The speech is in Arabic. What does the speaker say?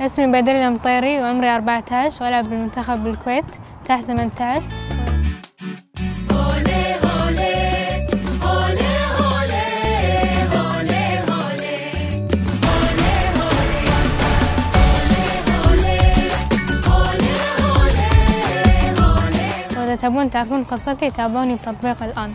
اسمي بدر المطيري وعمري 14 وألعب بالمنتخب بالكويت تحت 18 وإذا تبون تعرفون قصتي تابعوني بتطبيق الآن